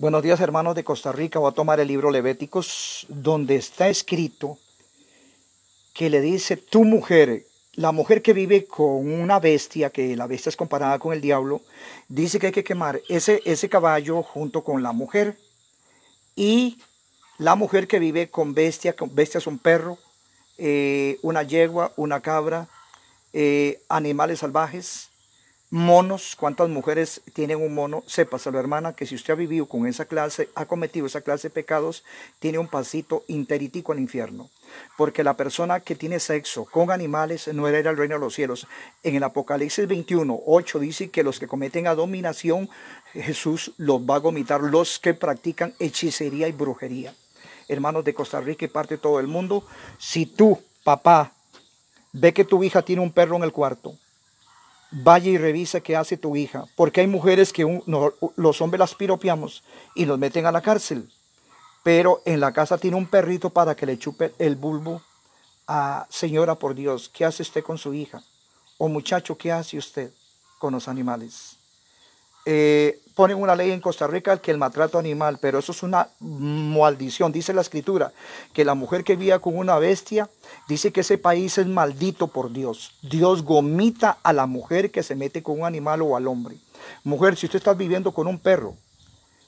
Buenos días hermanos de Costa Rica. Voy a tomar el libro Levéticos donde está escrito que le dice, tu mujer, la mujer que vive con una bestia, que la bestia es comparada con el diablo, dice que hay que quemar ese, ese caballo junto con la mujer. Y la mujer que vive con bestia, con bestia es un perro, eh, una yegua, una cabra, eh, animales salvajes, monos, cuántas mujeres tienen un mono, sépaselo hermana, que si usted ha vivido con esa clase, ha cometido esa clase de pecados, tiene un pasito interitico al infierno. Porque la persona que tiene sexo con animales no hereda el reino de los cielos. En el Apocalipsis 21, 8 dice que los que cometen abominación, Jesús los va a vomitar, los que practican hechicería y brujería. Hermanos de Costa Rica y parte de todo el mundo, si tú, papá, ve que tu hija tiene un perro en el cuarto, vaya y revisa qué hace tu hija, porque hay mujeres que los hombres las piropiamos y los meten a la cárcel, pero en la casa tiene un perrito para que le chupe el bulbo a señora por Dios, ¿qué hace usted con su hija? O muchacho, ¿qué hace usted con los animales? Eh, ponen una ley en Costa Rica que el maltrato animal, pero eso es una maldición. Dice la escritura que la mujer que vivía con una bestia, dice que ese país es maldito por Dios. Dios gomita a la mujer que se mete con un animal o al hombre. Mujer, si usted está viviendo con un perro,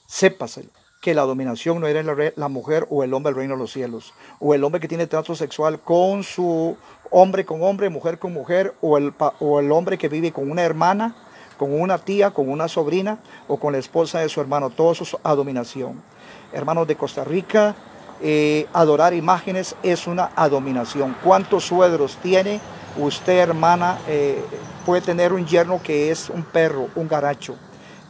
sépaselo que la dominación no era la, mujer o el hombre del reino de los cielos, o el hombre que tiene trato sexual con su hombre con hombre, mujer con mujer, o el, o el hombre que vive con una hermana con una tía, con una sobrina o con la esposa de su hermano. Todo eso es adominación. Hermanos de Costa Rica, eh, adorar imágenes es una adominación. ¿Cuántos suegros tiene usted, hermana? Eh, puede tener un yerno que es un perro, un garacho,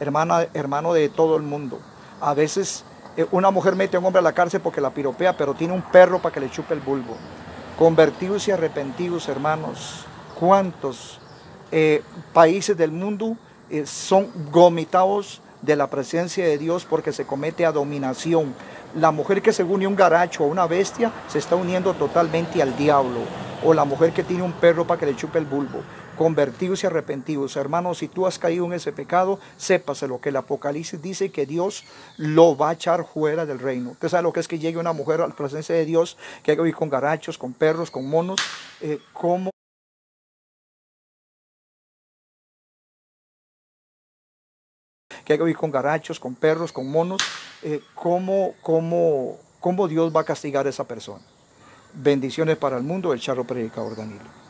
hermana, hermano de todo el mundo. A veces eh, una mujer mete a un hombre a la cárcel porque la piropea, pero tiene un perro para que le chupe el bulbo. Convertidos y arrepentidos, hermanos. ¿Cuántos países del mundo eh, son gomitados de la presencia de Dios porque se comete a dominación. La mujer que se une a un garacho o una bestia se está uniendo totalmente al diablo. O la mujer que tiene un perro para que le chupe el bulbo. Convertidos y arrepentidos. Hermanos, si tú has caído en ese pecado, lo que el Apocalipsis dice que Dios lo va a echar fuera del reino. Usted sabe lo que es que llegue una mujer a la presencia de Dios, que hay que ir con garachos, con perros, con monos. Eh, que hay que vivir con garachos, con perros, con monos, eh, ¿cómo, cómo, ¿cómo Dios va a castigar a esa persona? Bendiciones para el mundo, el charro predicador Danilo.